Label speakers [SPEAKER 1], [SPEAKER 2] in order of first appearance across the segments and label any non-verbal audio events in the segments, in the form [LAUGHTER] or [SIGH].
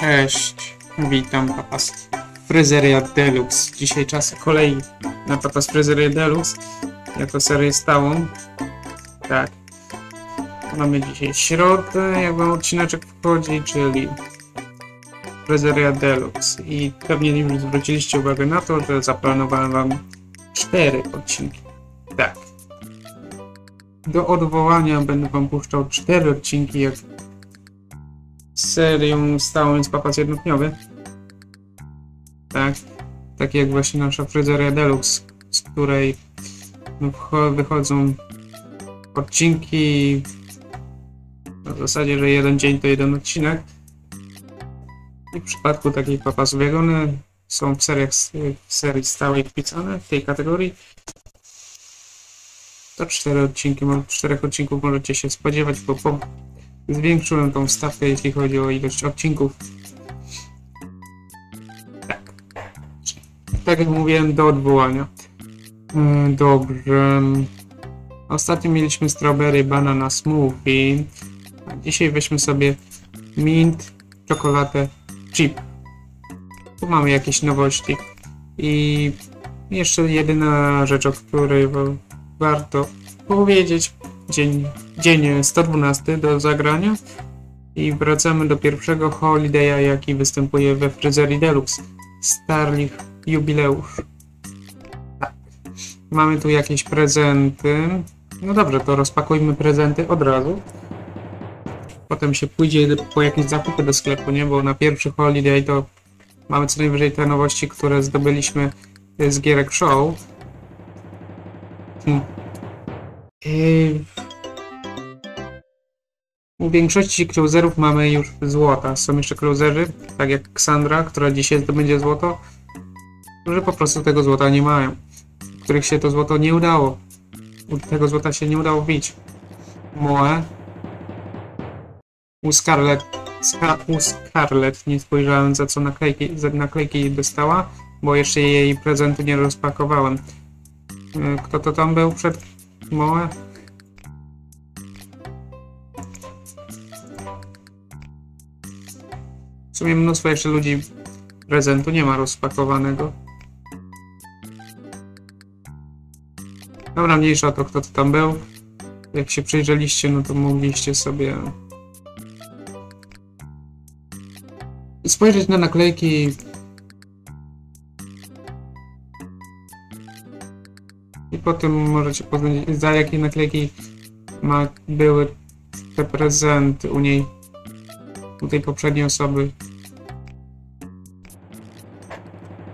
[SPEAKER 1] Cześć, witam papas Fryzeria Deluxe. Dzisiaj czas kolei na papas Fryzeria Deluxe jako serię stałą. Tak. Mamy dzisiaj środę, jak wam odcineczek wchodzi, czyli Fryzeria Deluxe. I pewnie już zwróciliście uwagę na to, że zaplanowałem wam cztery odcinki. Tak. Do odwołania będę wam puszczał cztery odcinki, jak serią stałą, więc papas jednodniowy. Tak. Tak jak właśnie nasza fryzeria Deluxe, z której wychodzą odcinki na zasadzie, że jeden dzień to jeden odcinek. I w przypadku takich papasów, jak one są w seriach w serii stałej wpisane w tej kategorii, to cztery odcinki, czterech odcinków możecie się spodziewać, bo po zwiększyłem tą stawkę, jeśli chodzi o ilość odcinków. Tak. Tak jak mówiłem, do odwołania. Mm, Dobrze. Ostatnio mieliśmy strawberry banana smoothie. A dzisiaj weźmy sobie mint, czekoladę, chip. Tu mamy jakieś nowości. I jeszcze jedyna rzecz, o której wa- warto powiedzieć. Dzień, dzień 112 do zagrania. I wracamy do pierwszego holiday'a, jaki występuje we Fryzerii Deluxe. Starlich Jubileusz. Tak. Mamy tu jakieś prezenty. No dobrze, to rozpakujmy prezenty od razu. Potem się pójdzie po jakieś zakupy do sklepu, nie? Bo na pierwszy holiday to mamy co najwyżej te nowości, które zdobyliśmy z gierek show. Hmm. Yy, U większości closerów mamy już złota. Są jeszcze closerzy, tak jak Ksandra, która dzisiaj zdobędzie złoto, że po prostu tego złota nie mają. Których się to złoto nie udało. Tego złota się nie udało wbić. Moe. U Scarlet. Ska, u Scarlet nie spojrzałem za co naklejki, za naklejki dostała, bo jeszcze jej prezentu nie rozpakowałem. Yy, Kto to tam był przed Moe? W sumie mnóstwo jeszcze ludzi prezentu nie ma rozpakowanego. Dobra, mniejsza to, kto to tam był. Jak się przyjrzeliście, no to mogliście sobie spojrzeć na naklejki. Potem możecie poznać, za jakie naklejki ma, były te prezenty u niej u tej poprzedniej osoby.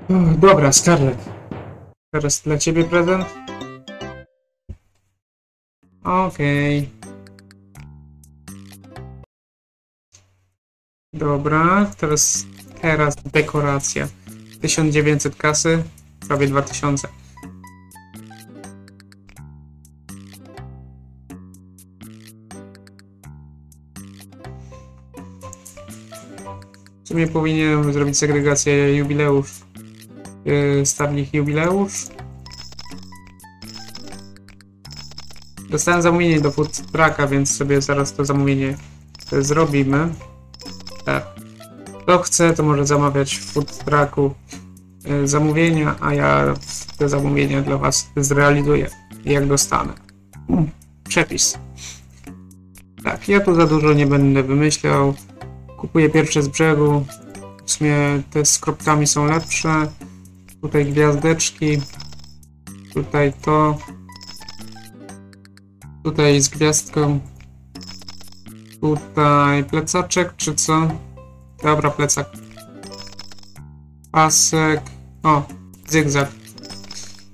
[SPEAKER 1] Uff, Dobra, Scarlett. Teraz dla ciebie prezent. Okej. Dobra, teraz, teraz dekoracja. 1900 kasy, prawie 2000. Sumie powinienem zrobić segregację jubileusz. Yy, Starlich jubileusz. Dostałem zamówienie do food trucka, więc sobie zaraz to zamówienie e, zrobimy. Tak. Kto chce, to może zamawiać w food trucku e, zamówienia, a ja te zamówienia dla Was zrealizuję, jak dostanę. Mm, Przepis. Tak, ja tu za dużo nie będę wymyślał. Kupuję pierwsze z brzegu. W sumie te z kropkami są lepsze. Tutaj gwiazdeczki. Tutaj to. Tutaj z gwiazdką. Tutaj plecaczek, czy co? Dobra, plecak. Pasek. O, zygzak.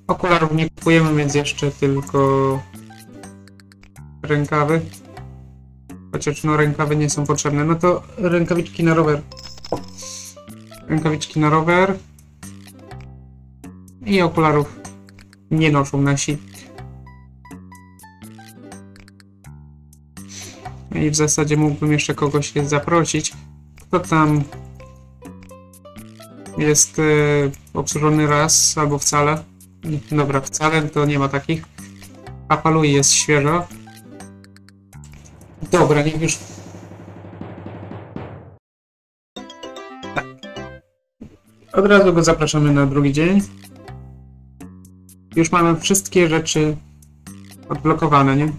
[SPEAKER 1] Okularów nie kupujemy, więc jeszcze tylko rękawy. Chociaż no rękawy nie są potrzebne. No to rękawiczki na rower. Rękawiczki na rower. I okularów nie noszą nasi. I w zasadzie mógłbym jeszcze kogoś zaprosić. Kto tam jest e, obsłużony raz albo wcale? Dobra, wcale to nie ma takich. A Palui jest świeżo. Dobra, niech już Od razu go zapraszamy na drugi dzień. Już mamy wszystkie rzeczy odblokowane, nie?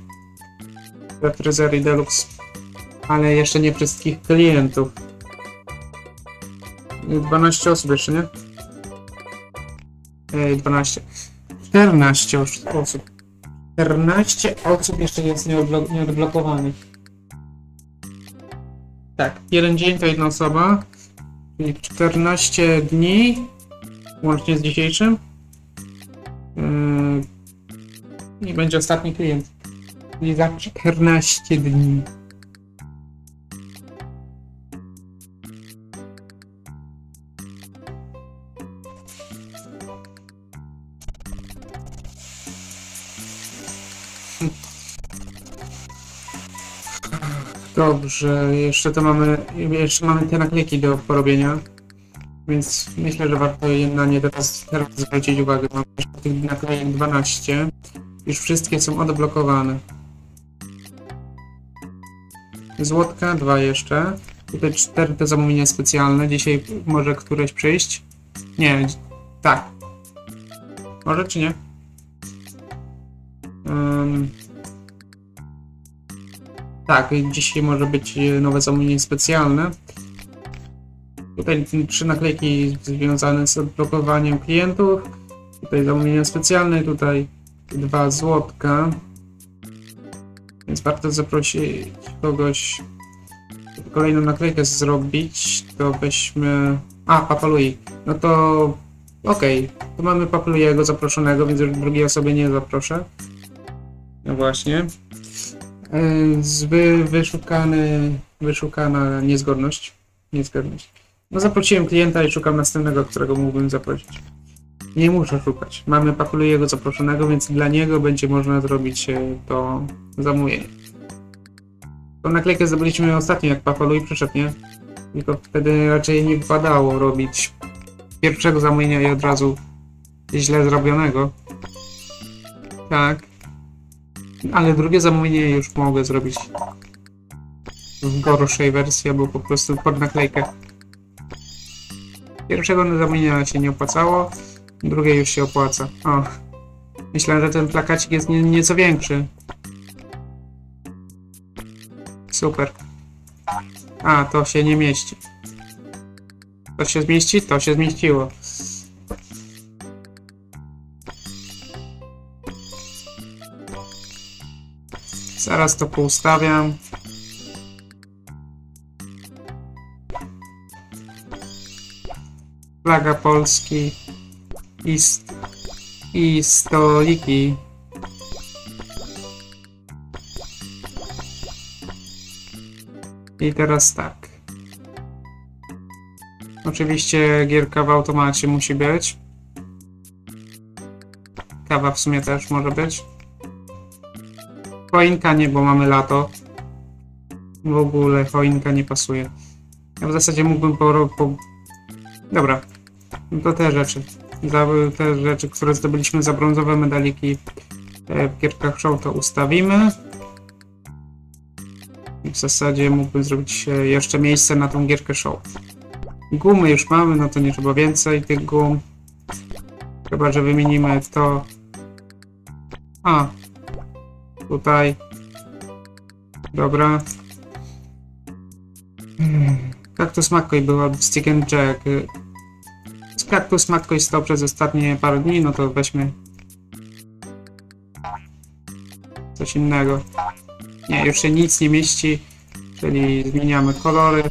[SPEAKER 1] Trezery Deluxe. Ale jeszcze nie wszystkich klientów. 12 osób jeszcze, nie? Ej, 12. 14 os- osób. 14 osób jeszcze jest nieodblo- nieodblokowanych. Tak, jeden dzień to jedna osoba. Czyli 14 dni, łącznie z dzisiejszym. Yy, I będzie ostatni klient. Czyli za 14 dni. Dobrze, jeszcze to mamy, jeszcze mamy te naklejki do porobienia. Więc myślę, że warto je na nie teraz, teraz zwrócić uwagę. Mam tych naklejek 12. Już wszystkie są odblokowane. Złotka, dwa jeszcze. Tutaj cztery te zamówienia specjalne. Dzisiaj może któreś przyjść. Nie, tak. Może czy nie? Ym, tak, dzisiaj może być e, nowe zamówienie specjalne. Tutaj trzy naklejki związane z odblokowaniem klientów. Tutaj zamówienia specjalne, tutaj dwa złotka. Więc warto zaprosić kogoś, kolejną naklejkę zrobić. To weźmy... A, Papalui. No to okej, to mamy Papaluiego zaproszonego, więc drugiej osoby nie zaproszę. No właśnie. E, Z wy, wyszukany, wyszukana niezgodność. Niezgodność. No zaprosiłem klienta i szukam następnego, którego mógłbym zaprosić. Nie muszę szukać. Mamy Papulujego zaproszonego, więc dla niego będzie można zrobić e, to zamówienie. Tą naklejkę zdobyliśmy ostatnio, jak Papului przyszedł, nie? Tylko wtedy raczej nie wypadało robić pierwszego zamówienia i od razu źle zrobionego. Tak. Ale drugie zamówienie już mogę zrobić w gorszej wersji, albo po prostu pod naklejkę. Pierwszego zamówienia się nie opłacało, drugie już się opłaca. O. Myślę, że ten plakacik jest nie, nieco większy. Super. A, to się nie mieści. To się zmieści? To się zmieściło. Zaraz to poustawiam. Flaga Polski i, st- i stoliki. I teraz tak. Oczywiście gierka w automacie musi być. Kawa w sumie też może być. Choinka nie, bo mamy lato. W ogóle choinka nie pasuje. Ja w zasadzie mógłbym po... po... Dobra. To te rzeczy. Za, te rzeczy, które zdobyliśmy za brązowe medaliki e, w gierkach show, to ustawimy. W zasadzie mógłbym zrobić e, jeszcze miejsce na tą gierkę show. Gumy już mamy, no to nie trzeba więcej tych gum. Chyba, że wymienimy to. A, tutaj. Dobra. Hmm. Kaktus McCoy był albo Stick and Jack. Z Kaktus McCoy stał przez ostatnie parę dni, no to weźmy coś innego. Nie, już się nic nie mieści, czyli zmieniamy kolory.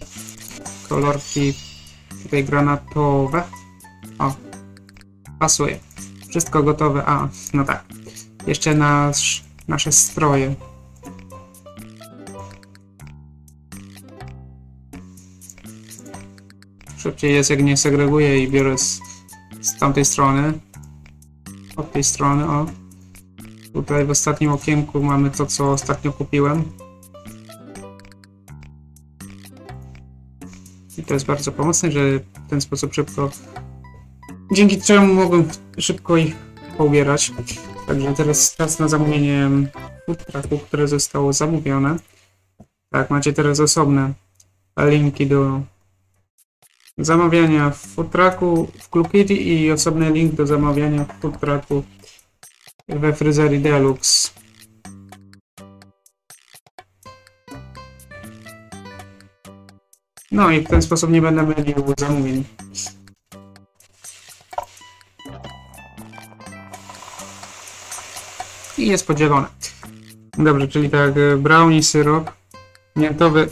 [SPEAKER 1] Kolorki tutaj granatowe. O, pasuje. Wszystko gotowe. A, no tak. Jeszcze nasz, nasze stroje. Szybciej jest, jak nie segreguję i biorę z, z tamtej strony. Od tej strony, o. Tutaj w ostatnim okienku mamy to, co ostatnio kupiłem. I to jest bardzo pomocne, że w ten sposób szybko... Dzięki czemu mogłem szybko ich poubierać. Także teraz czas na zamówienie food trucku, które zostało zamówione. Tak, macie teraz osobne linki do Zamawiania w futraku w Club Kitty i osobny link do zamawiania w futraku we fryzerii Deluxe. No i w ten sposób nie będę mylił zamówień. I jest podzielone. Dobrze, czyli tak, e, brownie, syrop, miętowy.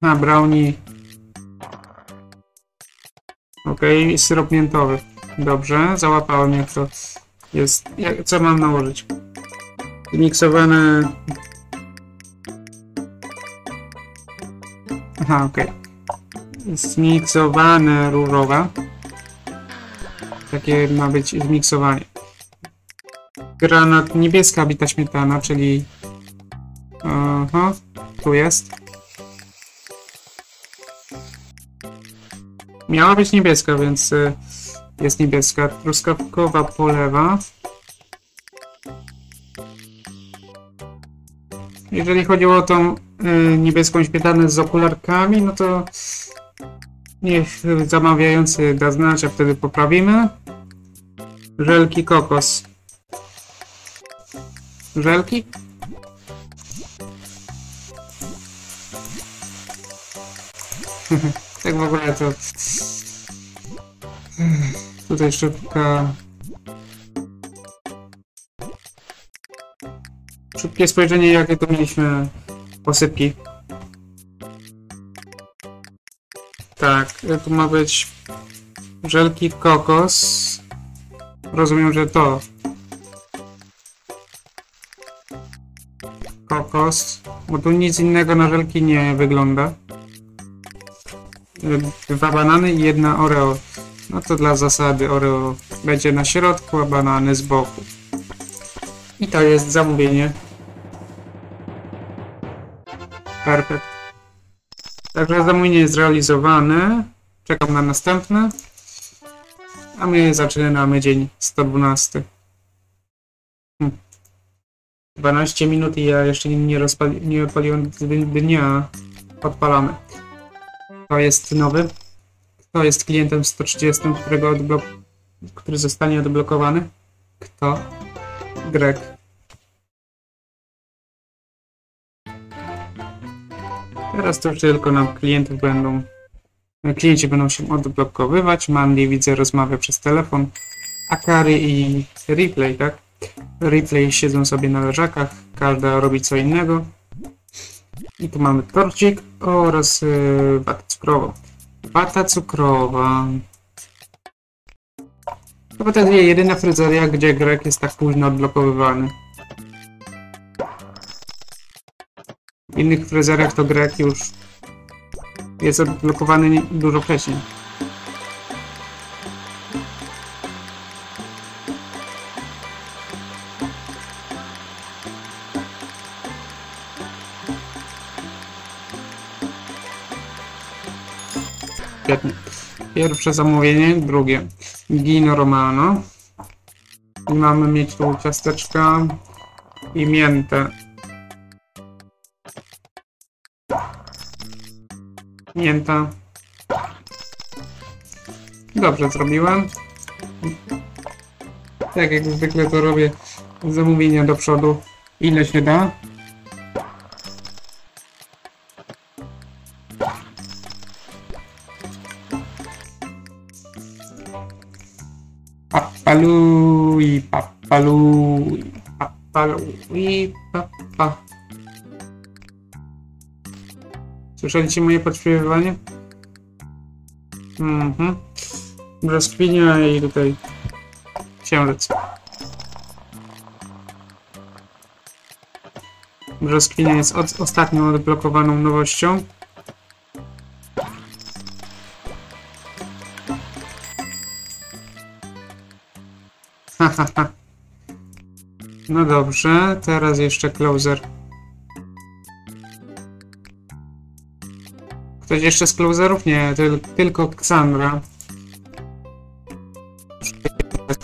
[SPEAKER 1] A, brownie. Okay, syrop miętowy. Dobrze, załapałem jak to jest. Jak, co mam nałożyć? Zmiksowane. Aha. Okay. Zmiksowane różowe. Takie ma być zmiksowanie. Granat niebieska bita śmietana, czyli... Aha, tu jest. Miała być niebieska, więc y, jest niebieska. Truskawkowa polewa. Jeżeli chodziło o tą y, niebieską śmietanę z okularkami, no to niech zamawiający da znać, a wtedy poprawimy. Żelki kokos. Żelki? [LAUGHS] tak w ogóle to... Tutaj szybka... Szybkie spojrzenie, jakie tu mieliśmy posypki. Tak, tu ma być żelki kokos. Rozumiem, że to. Kokos. Bo tu nic innego na żelki nie wygląda. Dwa banany i jedna oreo. No to dla zasady oreo będzie na środku, a banany z boku. I to jest zamówienie. Perfekt. Także zamówienie jest zrealizowane. Czekam na następne. A my zaczynamy dzień 112. Hm. 12 minut i ja jeszcze nie, rozpali, nie odpaliłem dnia. Odpalamy. To jest nowy. Kto jest klientem 130, którego który zostanie odblokowany? Kto? Greg. Teraz to już tylko nam klientów będą Klienci będą się odblokowywać. Mandy widzę rozmawia przez telefon. Akari i Replay, tak? Replay siedzą sobie na leżakach, każda robi co innego. I tu mamy torcik oraz yy, watę cukrową. Wata cukrowa. Chyba to jest jedyna fryzeria, gdzie Grek jest tak późno odblokowywany. Innych fryzeriach to Grek już jest odblokowany dużo wcześniej. Pierwsze zamówienie, drugie. Gino Romano. I mamy mieć tu ciasteczka i miętę. Mięta. Dobrze zrobiłem. Tak jak zwykle to robię zamówienia do przodu. Ile się da? Papaluj, papaluj, papaluj, papa. Słyszeliście moje podśpiewywanie? Mhm. Brzoskwinia i tutaj księżyc. Brzoskwinia jest od, ostatnią odblokowaną nowością. [LAUGHS] No dobrze, teraz jeszcze closer. Ktoś jeszcze z closerów? Nie, tyl tylko Ksandra.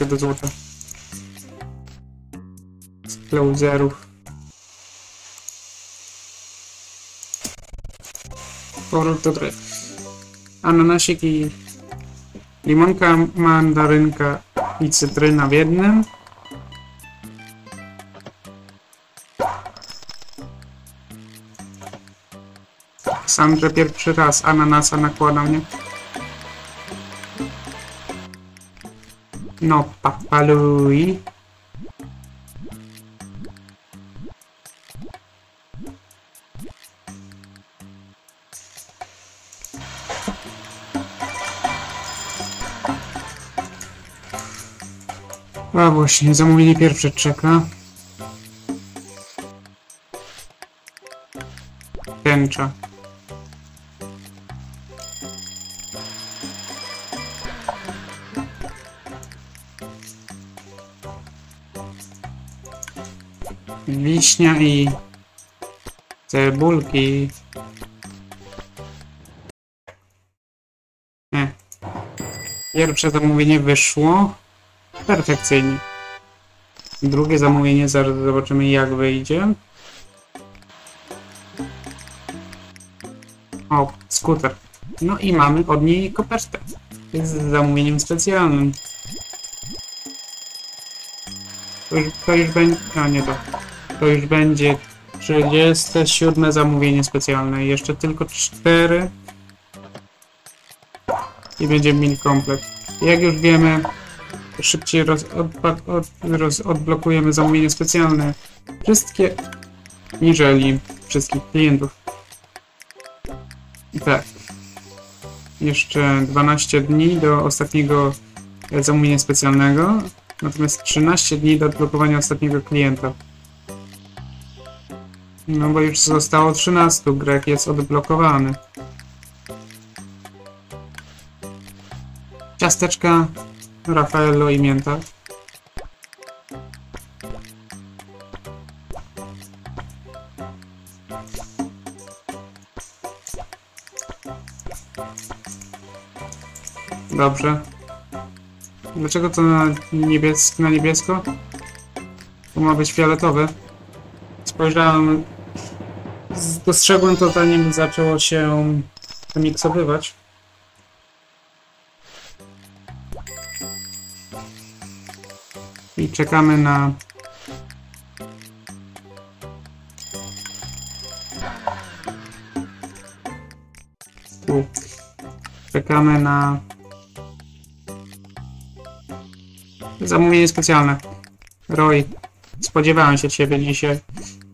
[SPEAKER 1] do złota. Z closerów. powrót do gry. Ananasik i limonka, mandarynka i cytryna w jednym. Sandrze pierwszy raz ananasa nakładał, nie? No, papaluj. A właśnie, zamówienie pierwsze czeka. Tęcza. Wiśnia i cebulki. Nie. Pierwsze zamówienie wyszło perfekcyjnie. Drugie zamówienie, zaraz zobaczymy jak wyjdzie. O, skuter. No i mamy od niej kopertę. Z zamówieniem specjalnym. To już, to już będzie... A nie to. To już będzie 37 zamówienie specjalne. Jeszcze tylko 4. I będziemy mieli komplet. Jak już wiemy, szybciej roz, odpa- od, roz, odblokujemy zamówienie specjalne. Wszystkie, niżeli wszystkich klientów. Tak. Jeszcze 12 dni do ostatniego e, zamówienia specjalnego, natomiast 13 dni do odblokowania ostatniego klienta. No bo już zostało 13, Grek jest odblokowany. Ciasteczka Raffaello i mięta. Dobrze. Dlaczego to na, na niebiesko? To ma być fioletowe. Spojrzałem... Dostrzegłem to zanim zaczęło się miksowywać. I czekamy na... Tu. Czekamy na... Zamówienie specjalne. Roy, spodziewałem się ciebie dzisiaj.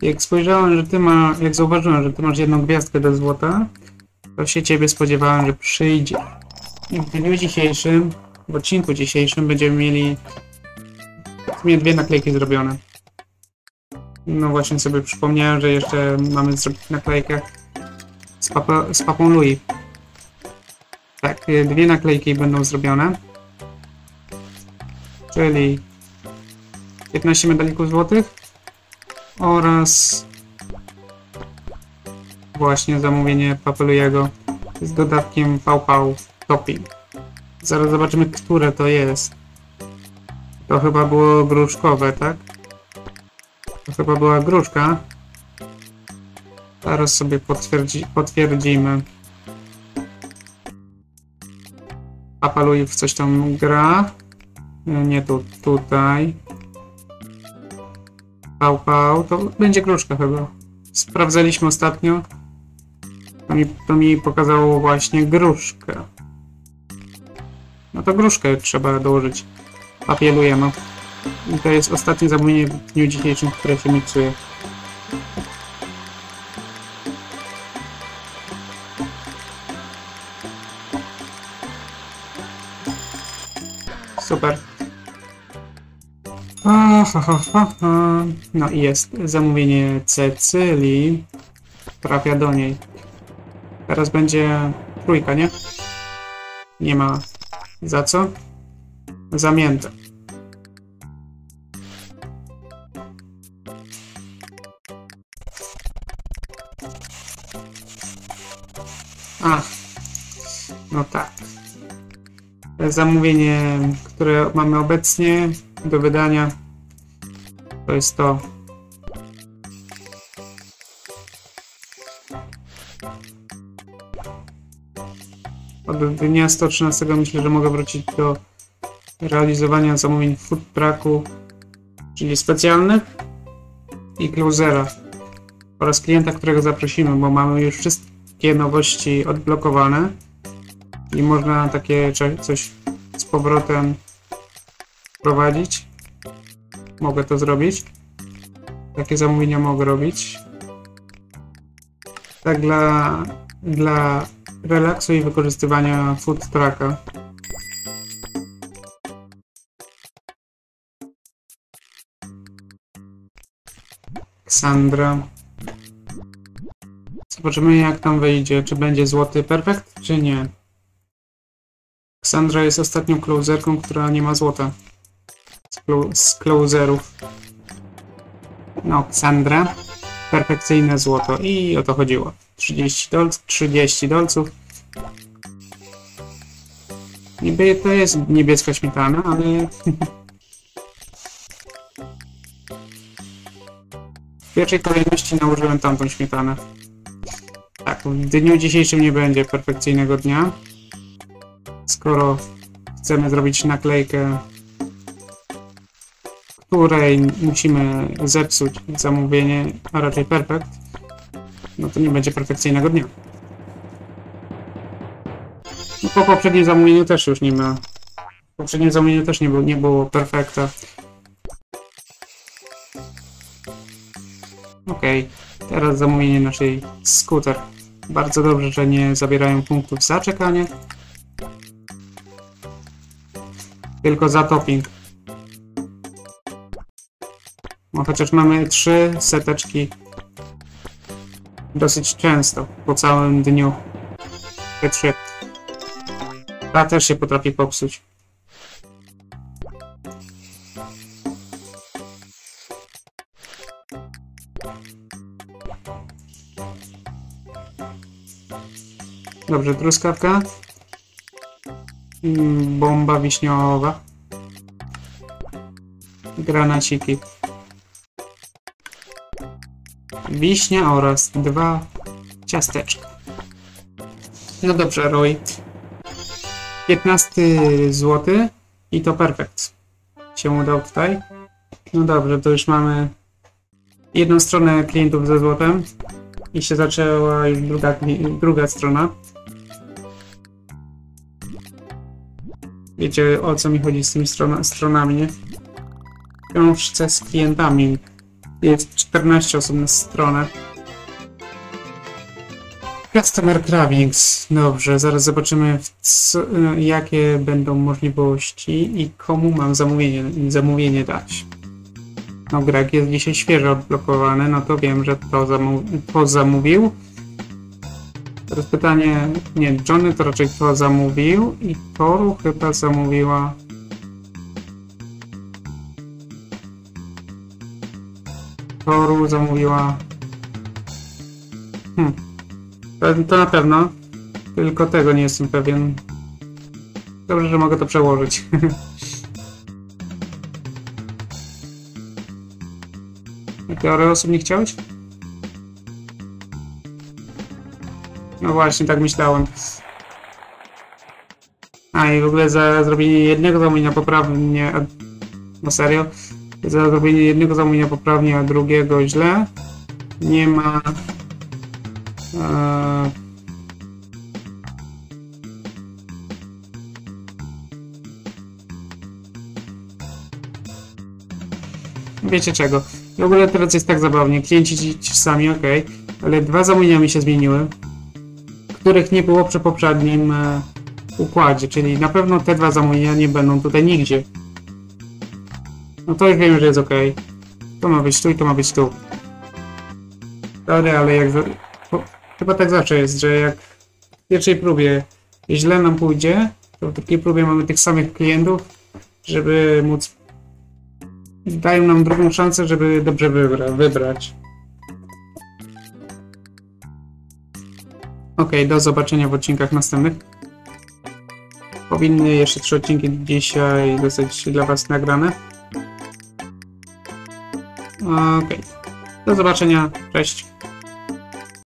[SPEAKER 1] Jak spojrzałem, że ty ma... Jak zauważyłem, że ty masz jedną gwiazdkę do złota, to się ciebie spodziewałem, że przyjdzie. I w dniu dzisiejszym, w odcinku dzisiejszym będziemy mieli w sumie dwie naklejki zrobione. No właśnie sobie przypomniałem, że jeszcze mamy zrobić naklejkę z, papa, z papą Louis. Tak, y, dwie naklejki będą zrobione. Czyli 15 medalików złotych oraz właśnie zamówienie papelujego z dodatkiem pał topping. Zaraz zobaczymy, które to jest. To chyba było gruszkowe, tak? To chyba była gruszka. Zaraz sobie potwierdzi potwierdzimy. Apaluj w coś tam gra. Nie tu, tutaj. Pał, pał. To będzie gruszka chyba. Sprawdzaliśmy ostatnio. To mi, to mi pokazało właśnie gruszkę. No to gruszkę trzeba dołożyć papielujemy. I to jest ostatnie zamówienie w dniu dzisiejszym, które się miksuje. Super. Ha, ha, ha, ha. No i jest zamówienie Cecylii. Trafia do niej. Teraz będzie trójka, nie? Nie ma za co. Zamięte. A, no tak. Zamówienie, które mamy obecnie do wydania, to jest to. Od dnia 113 myślę, że mogę wrócić do realizowania zamówień food trucku, czyli specjalnych i closera oraz klienta, którego zaprosimy, bo mamy już wszystkie nowości odblokowane i można takie coś z powrotem prowadzić. Mogę to zrobić. Takie zamówienia mogę robić. Tak dla, dla relaksu i wykorzystywania food trucka. Sandra. Zobaczymy jak tam wyjdzie. Czy będzie złoty perfekt, czy nie. Sandra jest ostatnią closerką, która nie ma złota. Z, clo- z closerów. No, Sandra. Perfekcyjne złoto. I o to chodziło. 30, dolc 30 dolców. Niby to jest niebieska śmietana, ale... w pierwszej kolejności nałożyłem tamtą śmietanę. Tak, w dniu dzisiejszym nie będzie perfekcyjnego dnia. Skoro chcemy zrobić naklejkę, której musimy zepsuć zamówienie, a raczej perfekt, no to nie będzie perfekcyjnego dnia. No po poprzednim zamówieniu też już nie ma. W poprzednim zamówieniu też nie było, nie było perfekta. Okej, teraz zamówienie naszej skuter. Bardzo dobrze, że nie zabierają punktów za czekanie. Tylko za topping. No chociaż mamy trzy seteczki dosyć często po całym dniu. Te trzy. Ta też się potrafi popsuć. Dobrze, truskawka. Mm, Bomba wiśniowa. Granaciki. Wiśnia oraz dwa ciasteczka. No dobrze, Roy. 15 zł i to perfekt. Się udał tutaj. No dobrze, to już mamy jedną stronę klientów ze złotem i się zaczęła już druga, druga strona. Wiecie o co mi chodzi z tymi strona, stronami, nie? Książce z klientami jest 14 osób na stronę. Customer Cravings. Dobrze, zaraz zobaczymy co, jakie będą możliwości i komu mam zamówienie, zamówienie dać. No Greg jest dzisiaj świeżo odblokowany, no to wiem, że to, zamów to zamówił. Teraz pytanie, nie, Johnny to raczej to zamówił i Toru chyba zamówiła... Toru zamówiła... Hmm. To, na pewno, tylko tego nie jestem pewien. Dobrze, że mogę to przełożyć. [LAUGHS] Teorię osób nie chciałeś? No właśnie, tak myślałem. A i w ogóle za zrobienie jednego zamówienia poprawnie... No serio? Za zrobienie jednego zamówienia poprawnie, a drugiego źle nie ma... Eee... Wiecie czego? W ogóle teraz jest tak zabawnie. Klienci ci, ci sami, ok, ale dwa zamówienia mi się zmieniły, których nie było przy poprzednim e, układzie, czyli na pewno te dwa zamówienia nie będą tutaj nigdzie. No to już wiemy, że jest ok. To ma być tu i to ma być tu. Sorry, ale jak... bo Chyba tak zawsze jest, że jak w pierwszej próbie źle nam pójdzie, to w drugiej próbie mamy tych samych klientów, żeby móc dają nam drugą szansę, żeby dobrze wybra wybrać. Ok, do zobaczenia w odcinkach następnych. Powinny jeszcze trzy odcinki dzisiaj zostać dla Was nagrane. Ok, do zobaczenia, cześć.